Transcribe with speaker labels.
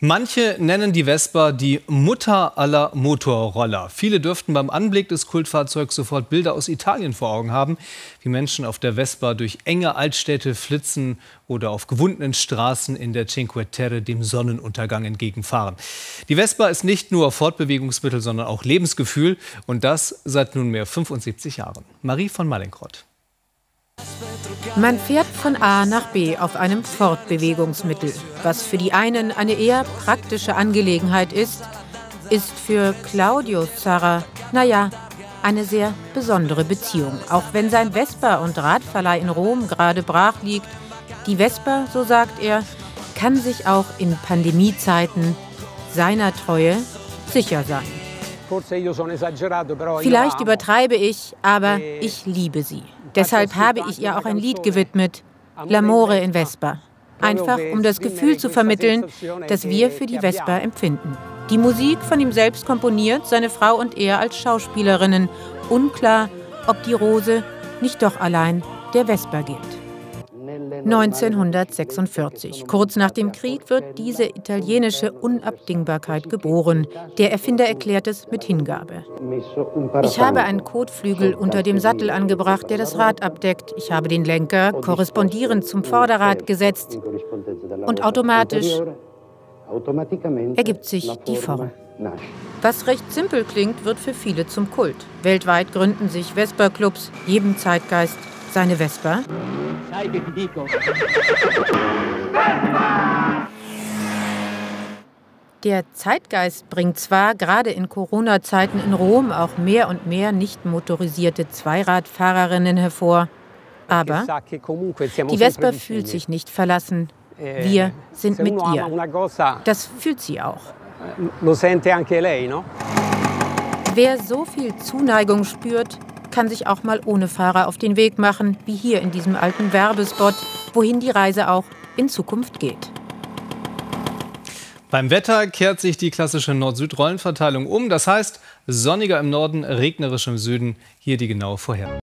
Speaker 1: Manche nennen die Vespa die Mutter aller Motorroller. Viele dürften beim Anblick des Kultfahrzeugs sofort Bilder aus Italien vor Augen haben, wie Menschen auf der Vespa durch enge Altstädte flitzen oder auf gewundenen Straßen in der Cinque Terre dem Sonnenuntergang entgegenfahren. Die Vespa ist nicht nur Fortbewegungsmittel, sondern auch Lebensgefühl und das seit nunmehr 75 Jahren. Marie von Mallinckrodt.
Speaker 2: Man fährt von A nach B auf einem Fortbewegungsmittel. Was für die einen eine eher praktische Angelegenheit ist, ist für Claudio Zarra, naja, eine sehr besondere Beziehung. Auch wenn sein Vespa- und Radverleih in Rom gerade brach liegt, die Vespa, so sagt er, kann sich auch in Pandemiezeiten seiner Treue sicher sein. Vielleicht übertreibe ich, aber e ich liebe sie. Deshalb habe ich ihr auch ein Lied gewidmet, L'amore in Vespa. Einfach um das Gefühl zu vermitteln, das wir für die Vespa empfinden. Die Musik von ihm selbst komponiert, seine Frau und er als Schauspielerinnen. Unklar, ob die Rose nicht doch allein der Vespa gilt. 1946. Kurz nach dem Krieg wird diese italienische Unabdingbarkeit geboren. Der Erfinder erklärt es mit Hingabe. Ich habe einen Kotflügel unter dem Sattel angebracht, der das Rad abdeckt. Ich habe den Lenker korrespondierend zum Vorderrad gesetzt. Und automatisch ergibt sich die Form. Was recht simpel klingt, wird für viele zum Kult. Weltweit gründen sich Vespa-Clubs, jedem Zeitgeist seine Vespa. Der Zeitgeist bringt zwar gerade in Corona-Zeiten in Rom auch mehr und mehr nicht motorisierte Zweiradfahrerinnen hervor, aber die Vespa fühlt sich nicht verlassen. Eh, Wir sind mit ihr. Das fühlt sie auch. Wer so viel Zuneigung spürt, kann sich auch mal ohne Fahrer auf den Weg machen, wie hier in diesem alten Werbespot, wohin die Reise auch in Zukunft geht.
Speaker 1: Beim Wetter kehrt sich die klassische Nord-Süd-Rollenverteilung um. Das heißt, sonniger im Norden, regnerisch im Süden. Hier die genaue Vorhersage.